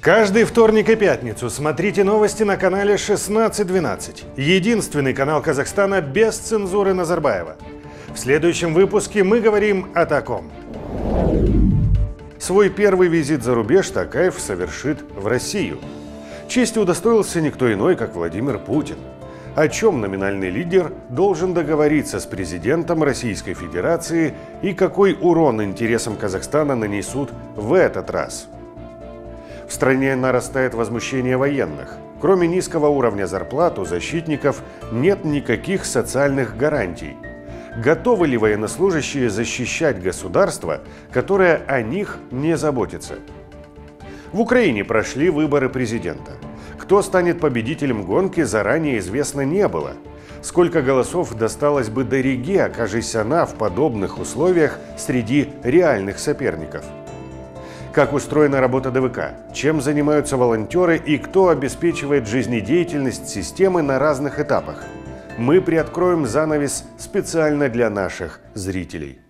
Каждый вторник и пятницу смотрите новости на канале 1612. Единственный канал Казахстана без цензуры Назарбаева. В следующем выпуске мы говорим о таком. Свой первый визит за рубеж Такаев совершит в Россию. Чести удостоился никто иной, как Владимир Путин. О чем номинальный лидер должен договориться с президентом Российской Федерации и какой урон интересам Казахстана нанесут в этот раз – в стране нарастает возмущение военных. Кроме низкого уровня зарплат у защитников нет никаких социальных гарантий. Готовы ли военнослужащие защищать государство, которое о них не заботится? В Украине прошли выборы президента. Кто станет победителем гонки, заранее известно не было. Сколько голосов досталось бы Дориге, окажись она в подобных условиях среди реальных соперников – как устроена работа ДВК, чем занимаются волонтеры и кто обеспечивает жизнедеятельность системы на разных этапах. Мы приоткроем занавес специально для наших зрителей.